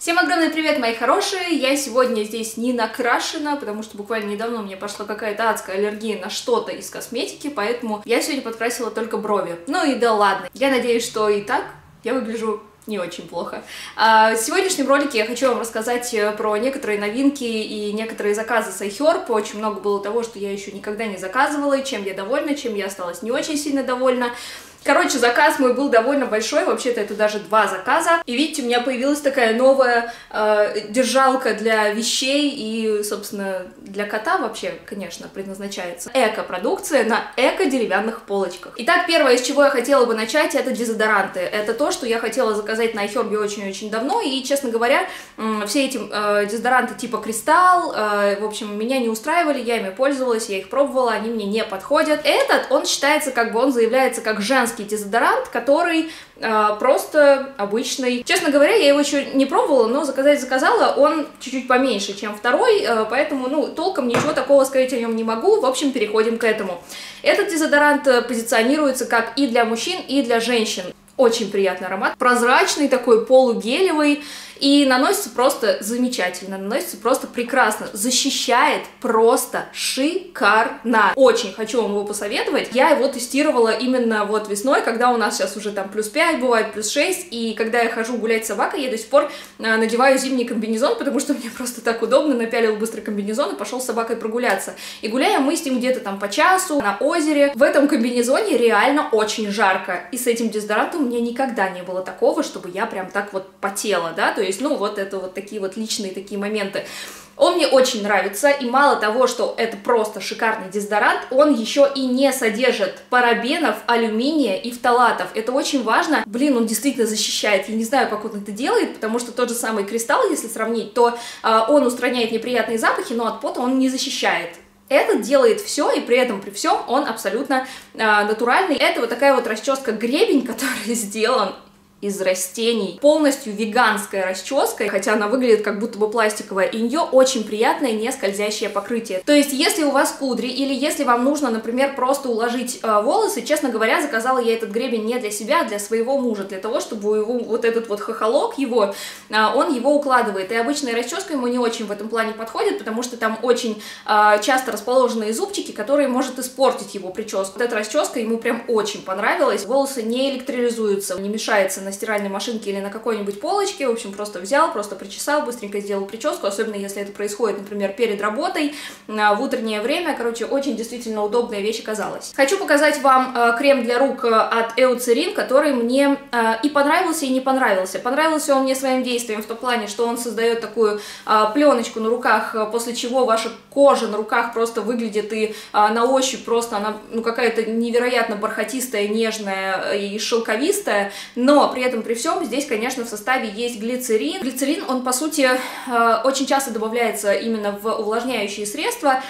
Всем огромный привет, мои хорошие! Я сегодня здесь не накрашена, потому что буквально недавно у меня пошла какая-то адская аллергия на что-то из косметики, поэтому я сегодня подкрасила только брови. Ну и да ладно. Я надеюсь, что и так я выгляжу не очень плохо. А, в сегодняшнем ролике я хочу вам рассказать э, про некоторые новинки и некоторые заказы с iHerb. Очень много было того, что я еще никогда не заказывала, и чем я довольна, чем я осталась не очень сильно довольна. Короче, заказ мой был довольно большой, вообще-то это даже два заказа. И видите, у меня появилась такая новая э, держалка для вещей и, собственно, для кота вообще, конечно, предназначается. Эко-продукция на эко-деревянных полочках. Итак, первое, с чего я хотела бы начать, это дезодоранты. Это то, что я хотела заказать на iHerb очень-очень давно, и, честно говоря, э, все эти э, дезодоранты типа Кристалл, э, в общем, меня не устраивали, я ими пользовалась, я их пробовала, они мне не подходят. Этот, он считается, как бы, он заявляется как женский американский дезодорант, который э, просто обычный. Честно говоря, я его еще не пробовала, но заказать заказала, он чуть-чуть поменьше, чем второй, э, поэтому, ну, толком ничего такого сказать о нем не могу. В общем, переходим к этому. Этот дезодорант э, позиционируется как и для мужчин, и для женщин. Очень приятный аромат, прозрачный такой, полугелевый, и наносится просто замечательно, наносится просто прекрасно, защищает просто шикарно. Очень хочу вам его посоветовать. Я его тестировала именно вот весной, когда у нас сейчас уже там плюс 5, бывает плюс 6, и когда я хожу гулять с собакой, я до сих пор а, надеваю зимний комбинезон, потому что мне просто так удобно, напялил быстрый комбинезон и пошел с собакой прогуляться. И гуляем мы с ним где-то там по часу на озере. В этом комбинезоне реально очень жарко, и с этим дезодорантом у меня никогда не было такого, чтобы я прям так вот потела, да, то есть есть, ну, вот это вот такие вот личные такие моменты. Он мне очень нравится, и мало того, что это просто шикарный дезодорант, он еще и не содержит парабенов, алюминия и фталатов. Это очень важно. Блин, он действительно защищает. Я не знаю, как он это делает, потому что тот же самый кристалл, если сравнить, то э, он устраняет неприятные запахи, но от пота он не защищает. Этот делает все, и при этом, при всем, он абсолютно э, натуральный. Это вот такая вот расческа гребень, который сделан из растений, полностью веганская расческа, хотя она выглядит как будто бы пластиковая, и у нее очень приятное не скользящее покрытие. То есть, если у вас кудри, или если вам нужно, например, просто уложить э, волосы, честно говоря, заказала я этот гребень не для себя, а для своего мужа, для того, чтобы его, вот этот вот хохолок его, э, он его укладывает. И обычная расческа ему не очень в этом плане подходит, потому что там очень э, часто расположенные зубчики, которые может испортить его прическу. Вот эта расческа ему прям очень понравилась. Волосы не электролизуются, не мешается на на стиральной машинке или на какой-нибудь полочке, в общем, просто взял, просто причесал, быстренько сделал прическу, особенно если это происходит, например, перед работой, в утреннее время, короче, очень действительно удобная вещь оказалась. Хочу показать вам э, крем для рук э, от Eucerin, который мне и понравился, и не понравился. Понравился он мне своим действием в том плане, что он создает такую пленочку на руках, после чего ваша кожа на руках просто выглядит и на ощупь просто она ну, какая-то невероятно бархатистая, нежная и шелковистая, но при этом, при всем, здесь, конечно, в составе есть глицерин. Глицерин, он, по сути, э, очень часто добавляется именно в увлажняющие средства,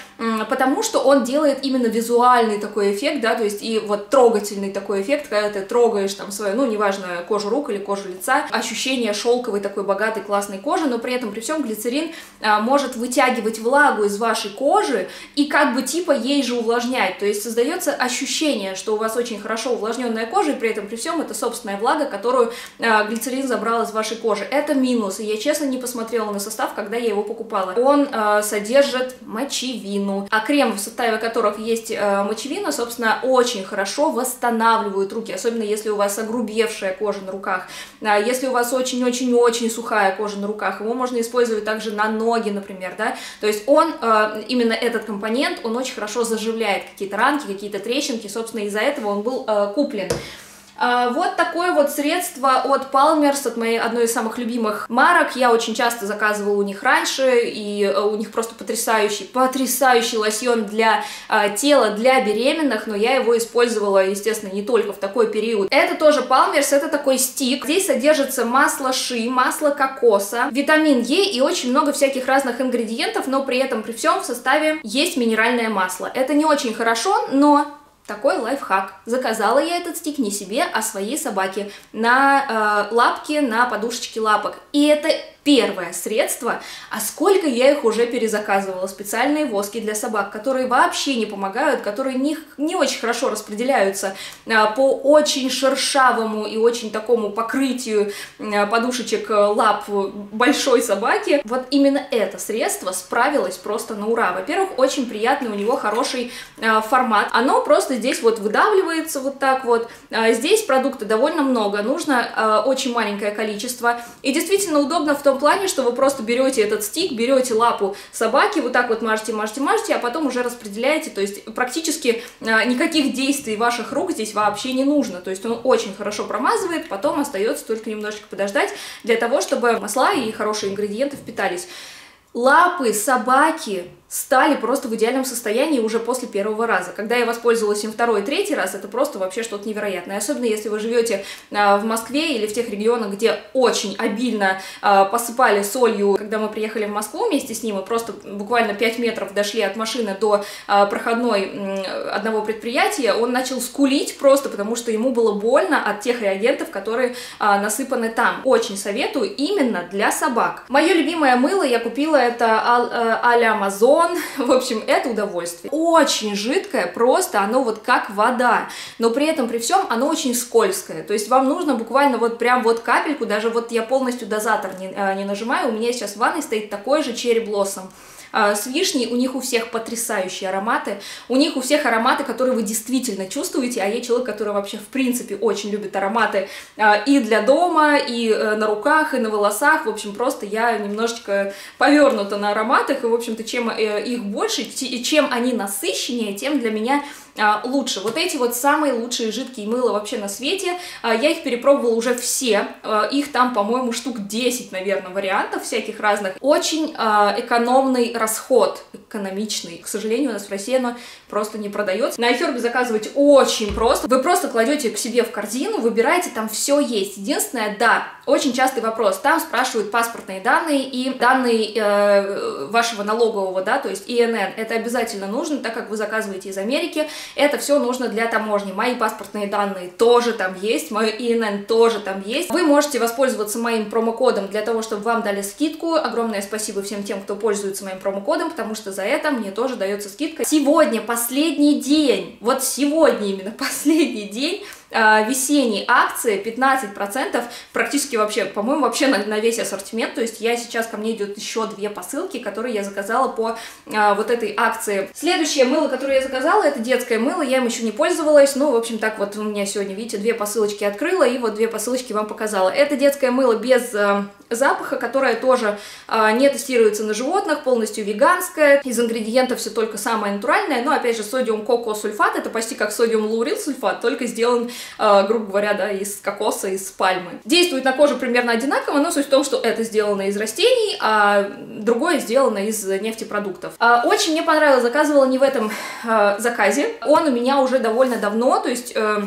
потому что он делает именно визуальный такой эффект, да, то есть и вот трогательный такой эффект, когда ты трогаешь там свою, ну, неважно, кожу рук или кожу лица, ощущение шелковой такой богатой классной кожи, но при этом, при всем, глицерин э, может вытягивать влагу из вашей кожи и как бы типа ей же увлажнять, то есть создается ощущение, что у вас очень хорошо увлажненная кожа, и при этом, при всем, это собственная влага, которую э, глицерин забрал из вашей кожи. Это минус, и я честно не посмотрела на состав, когда я его покупала. Он э, содержит мочевину, а крем, в составе которых есть э, мочевина, собственно, очень хорошо восстанавливают руки, особенно если у вас огрубевшая кожа на руках, э, если у вас очень-очень-очень сухая кожа на руках, его можно использовать также на ноги, например, да, то есть он, э, именно этот компонент, он очень хорошо заживляет какие-то ранки, какие-то трещинки, собственно, из-за этого он был э, куплен. А, вот такое вот средство от Palmers, от моей одной из самых любимых марок. Я очень часто заказывала у них раньше, и э, у них просто потрясающий, потрясающий лосьон для а, тела, для беременных, но я его использовала, естественно, не только в такой период. Это тоже Palmers, это такой стик. Здесь содержится масло ши, масло кокоса, витамин Е и очень много всяких разных ингредиентов, но при этом при всем в составе есть минеральное масло. Это не очень хорошо, но такой лайфхак. Заказала я этот стик не себе, а своей собаке на э, лапки, на подушечки лапок. И это первое средство, а сколько я их уже перезаказывала. Специальные воски для собак, которые вообще не помогают, которые не, не очень хорошо распределяются а, по очень шершавому и очень такому покрытию а, подушечек а, лап большой собаки. Вот именно это средство справилось просто на ура. Во-первых, очень приятный у него хороший а, формат. Оно просто здесь вот выдавливается вот так вот. А, здесь продукта довольно много, нужно а, очень маленькое количество. И действительно удобно в том плане, что вы просто берете этот стик, берете лапу собаки, вот так вот мажете, мажете, мажете, а потом уже распределяете. То есть практически а, никаких действий ваших рук здесь вообще не нужно. То есть он очень хорошо промазывает, потом остается только немножечко подождать для того, чтобы масла и хорошие ингредиенты впитались. Лапы собаки стали просто в идеальном состоянии уже после первого раза. Когда я воспользовалась им второй и третий раз, это просто вообще что-то невероятное. Особенно если вы живете а, в Москве или в тех регионах, где очень обильно а, посыпали солью. Когда мы приехали в Москву вместе с ним, мы просто буквально 5 метров дошли от машины до а, проходной одного предприятия, он начал скулить просто, потому что ему было больно от тех реагентов, которые насыпаны там. Очень советую именно для собак. Мое любимое мыло я купила, это а-ля он, в общем, это удовольствие. Очень жидкое, просто оно вот как вода, но при этом, при всем, оно очень скользкое, то есть вам нужно буквально вот прям вот капельку, даже вот я полностью дозатор не, э, не нажимаю, у меня сейчас в ванной стоит такой же черри блоссом, с вишней, у них у всех потрясающие ароматы, у них у всех ароматы, которые вы действительно чувствуете, а я человек, который вообще в принципе очень любит ароматы а, и для дома, и э, на руках, и на волосах, в общем, просто я немножечко повернута на ароматах, и, в общем-то, чем э, их больше, чем они насыщеннее, тем для меня а, лучше. Вот эти вот самые лучшие жидкие мыла вообще на свете, а, я их перепробовала уже все, а, их там, по-моему, штук 10, наверное, вариантов всяких разных. Очень экономный расход, экономичный. К сожалению, у нас в России оно просто не продается. На iHerb заказывать очень просто. Вы просто кладете к себе в корзину, выбираете, там все есть. Единственное, да, очень частый вопрос, там спрашивают паспортные данные и данные э, вашего налогового, да, то есть ИНН. Это обязательно нужно, так как вы заказываете из Америки, это все нужно для таможни. Мои паспортные данные тоже там есть, мой ИНН тоже там есть. Вы можете воспользоваться моим промокодом для того, чтобы вам дали скидку. Огромное спасибо всем тем, кто пользуется моим промокодом, потому что за это мне тоже дается скидка. Сегодня последний день, вот сегодня именно последний день весенней акции 15% практически вообще, по-моему, вообще на, на весь ассортимент, то есть я сейчас, ко мне идет еще две посылки, которые я заказала по э, вот этой акции. Следующее мыло, которое я заказала, это детское мыло, я им еще не пользовалась, ну, в общем, так вот у меня сегодня, видите, две посылочки открыла, и вот две посылочки вам показала. Это детское мыло без э, запаха, которое тоже э, не тестируется на животных, полностью веганское, из ингредиентов все только самое натуральное, но, опять же, содиум коко-сульфат, это почти как содиум лаурил сульфат, только сделан э, грубо говоря, да, из кокоса, из пальмы. Действует на кожу примерно одинаково, но суть в том, что это сделано из растений, а другое сделано из нефтепродуктов. Э, очень мне понравилось, заказывала не в этом э, заказе, он у меня уже довольно давно, то есть... Э,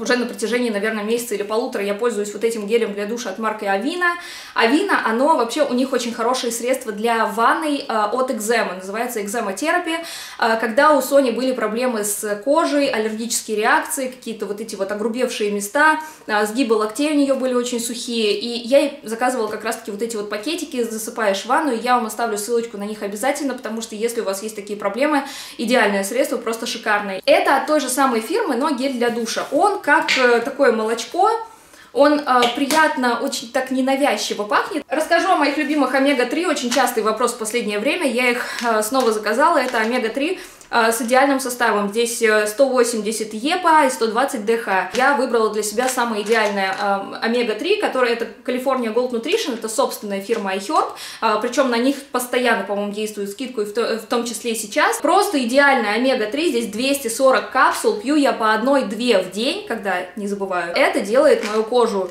уже на протяжении, наверное, месяца или полутора я пользуюсь вот этим гелем для душа от марки Авина. Авина, оно вообще, у них очень хорошие средства для ванной э, от экземы, называется экземотерапия. Э, когда у Сони были проблемы с кожей, аллергические реакции, какие-то вот эти вот огрубевшие места, э, сгибы локтей у нее были очень сухие, и я ей заказывала как раз-таки вот эти вот пакетики, засыпаешь ванну, и я вам оставлю ссылочку на них обязательно, потому что если у вас есть такие проблемы, идеальное средство, просто шикарное. Это от той же самой фирмы, но гель для душа. Он как э, такое молочко, он э, приятно, очень так ненавязчиво пахнет. Расскажу о моих любимых омега-3, очень частый вопрос в последнее время, я их э, снова заказала, это омега-3 Э, с идеальным составом. Здесь 180 э, ЕПА и 120 ДХ. Я выбрала для себя самое идеальное э, омега-3, которое это California Gold Nutrition, это собственная фирма iHerb, причем на них постоянно, по-моему, действует скидку, и в том числе и сейчас. Просто идеальная омега-3, здесь 240 капсул, пью я по одной-две в день, когда не забываю. Это делает мою кожу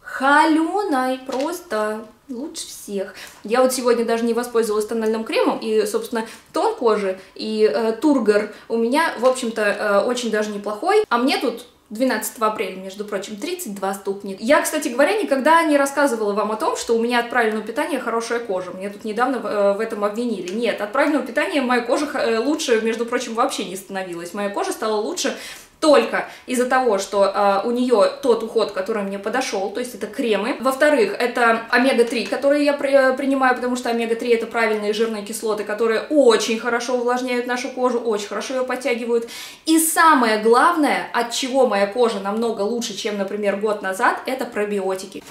холеной, просто лучше всех. Я вот сегодня даже не воспользовалась тональным кремом, и, собственно, тон кожи и э, тургор у меня, в общем-то, э, очень даже неплохой. А мне тут 12 апреля, между прочим, 32 стукнет. Я, кстати говоря, никогда не рассказывала вам о том, что у меня от правильного питания хорошая кожа. Мне тут недавно э, в этом обвинили. Нет, от правильного питания моя кожа э, лучше, между прочим, вообще не становилась. Моя кожа стала лучше только из-за того, что э, у нее тот уход, который мне подошел, то есть это кремы. Во-вторых, это омега-3, которые я при, принимаю, потому что омега-3 это правильные жирные кислоты, которые очень хорошо увлажняют нашу кожу, очень хорошо ее подтягивают. И самое главное, от чего моя кожа намного лучше, чем, например, год назад, это пробиотики.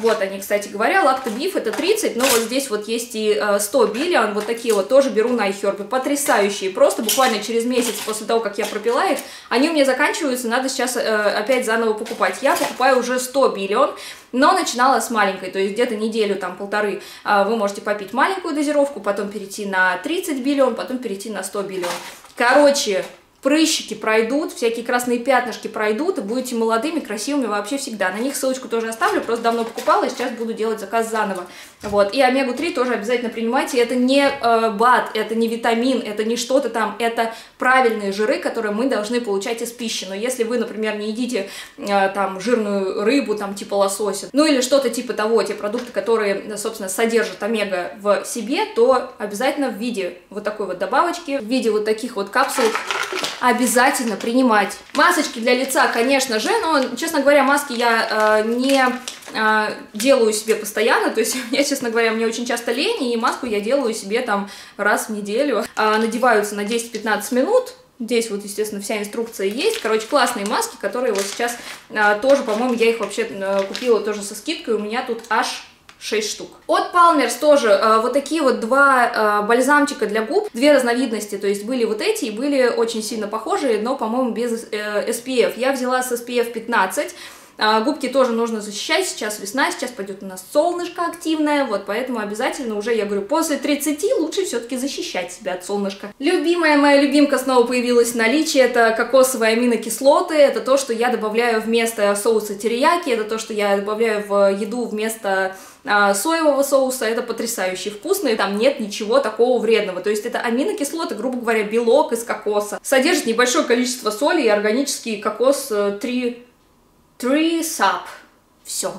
Вот они, кстати говоря, лактобиф это 30, но вот здесь вот есть и 100 э, биллион, вот такие вот тоже беру на iHerb, потрясающие, просто буквально через месяц после того, как я пропила их, они у меня заканчиваются, надо сейчас э, опять заново покупать. Я покупаю уже 100 биллион, но начинала с маленькой, то есть где-то неделю, там полторы, э, вы можете попить маленькую дозировку, потом перейти на 30 биллион, потом перейти на 100 биллион. Короче, прыщики пройдут, всякие красные пятнышки пройдут, и будете молодыми, красивыми вообще всегда. На них ссылочку тоже оставлю, просто давно покупала, и сейчас буду делать заказ заново. Вот, и омегу-3 тоже обязательно принимайте, это не э, БАД, это не витамин, это не что-то там, это правильные жиры, которые мы должны получать из пищи. Но если вы, например, не едите э, там жирную рыбу, там типа лосося, ну или что-то типа того, те продукты, которые, собственно, содержат омега в себе, то обязательно в виде вот такой вот добавочки, в виде вот таких вот капсул обязательно принимать. Масочки для лица, конечно же, но, честно говоря, маски я э, не э, делаю себе постоянно, то есть я, честно говоря, мне очень часто лень, и маску я делаю себе там раз в неделю. Э, надеваются на 10-15 минут, Здесь вот, естественно, вся инструкция есть. Короче, классные маски, которые вот сейчас а, тоже, по-моему, я их вообще а, купила тоже со скидкой. У меня тут аж 6 штук. От Palmer's тоже э, вот такие вот два э, бальзамчика для губ, две разновидности, то есть были вот эти и были очень сильно похожие, но, по-моему, без э, SPF. Я взяла с SPF 15, а, губки тоже нужно защищать, сейчас весна, сейчас пойдет у нас солнышко активное, вот поэтому обязательно уже, я говорю, после 30 лучше все-таки защищать себя от солнышка. Любимая моя любимка снова появилась в наличии, это кокосовые аминокислоты, это то, что я добавляю вместо соуса терияки, это то, что я добавляю в еду вместо соевого соуса, это потрясающе вкусно, и там нет ничего такого вредного. То есть это аминокислоты, грубо говоря, белок из кокоса. Содержит небольшое количество соли и органический кокос 3 э, Three sub. Все.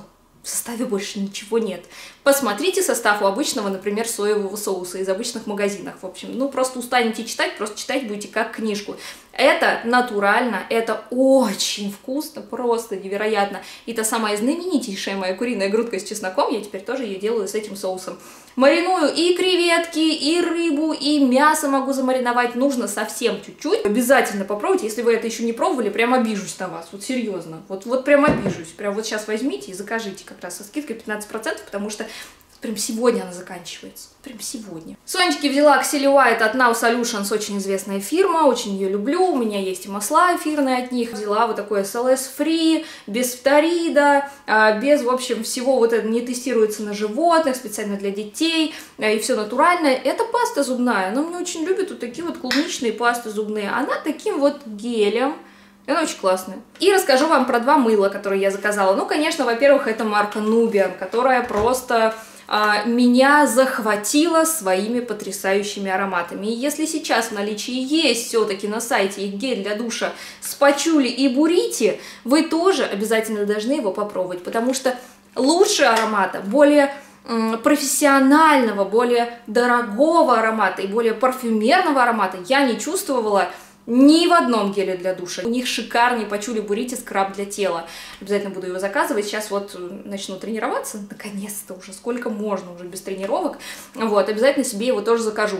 В составе больше ничего нет. Посмотрите состав у обычного, например, соевого соуса из обычных магазинов. В общем, ну просто устанете читать, просто читать будете как книжку. Это натурально, это очень вкусно, просто невероятно. И та самая знаменитейшая моя куриная грудка с чесноком, я теперь тоже ее делаю с этим соусом. Мариную и креветки, и рыбу, и мясо могу замариновать. Нужно совсем чуть-чуть. Обязательно попробуйте. Если вы это еще не пробовали, прям обижусь на вас. Вот серьезно. Вот, вот прям обижусь. Прям вот сейчас возьмите и закажите как раз со скидкой 15%, потому что Прям сегодня она заканчивается. Прям сегодня. Сонечки взяла Axel White от Now Solutions, очень известная фирма, очень ее люблю. У меня есть и масла эфирные от них. Взяла вот такой SLS Free, без фторида, а, без, в общем, всего вот это не тестируется на животных, специально для детей, а, и все натуральное. Это паста зубная, она мне очень любит вот такие вот клубничные пасты зубные. Она таким вот гелем, она очень классная. И расскажу вам про два мыла, которые я заказала. Ну, конечно, во-первых, это марка Nubian, которая просто а, меня захватила своими потрясающими ароматами. И если сейчас в наличии есть все-таки на сайте их гель для душа с пачули и бурити, вы тоже обязательно должны его попробовать, потому что лучше аромата, более профессионального, более дорогого аромата и более парфюмерного аромата я не чувствовала ни в одном геле для душа. У них шикарный пачули бурити скраб для тела. Обязательно буду его заказывать. Сейчас вот э, начну тренироваться. Наконец-то уже сколько можно уже без тренировок. Вот, обязательно себе его тоже закажу.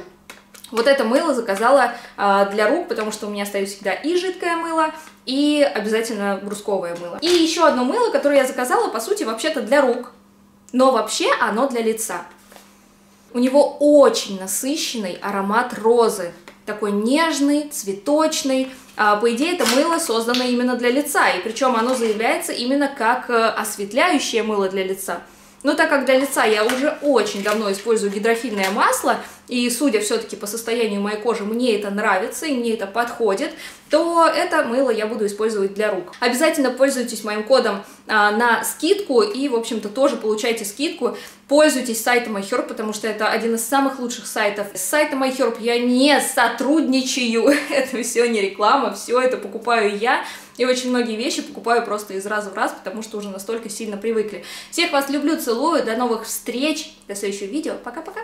Вот это мыло заказала а, для рук, потому что у меня стоит всегда и жидкое мыло, и обязательно брусковое мыло. И еще одно мыло, которое я заказала, по сути, вообще-то для рук, но вообще оно для лица. У него очень насыщенный аромат розы такой нежный, цветочный. А, по идее, это мыло создано именно для лица, и причем оно заявляется именно как э, осветляющее мыло для лица. Но так как для лица я уже очень давно использую гидрофильное масло, и судя все-таки по состоянию моей кожи, мне это нравится и мне это подходит, то это мыло я буду использовать для рук. Обязательно пользуйтесь моим кодом а, на скидку и, в общем-то, тоже получайте скидку. Пользуйтесь сайтом iHerb, потому что это один из самых лучших сайтов. С сайтом iHerb я не сотрудничаю, это все не реклама, все это покупаю я. И очень многие вещи покупаю просто из раза в раз, потому что уже настолько сильно привыкли. Всех вас люблю, целую, до новых встреч, до следующего видео, пока-пока!